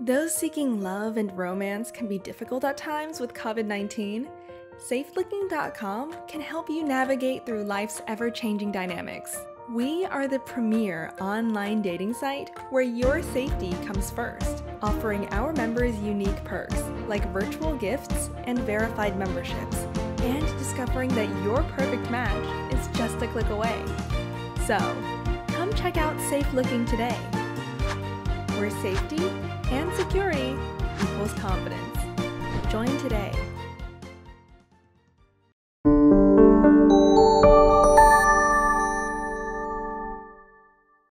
Those seeking love and romance can be difficult at times with COVID 19. SafeLooking.com can help you navigate through life's ever changing dynamics. We are the premier online dating site where your safety comes first, offering our members unique perks like virtual gifts and verified memberships, and discovering that your perfect match is just a click away. So, come check out Safe Looking today, where safety and security equals confidence. Join today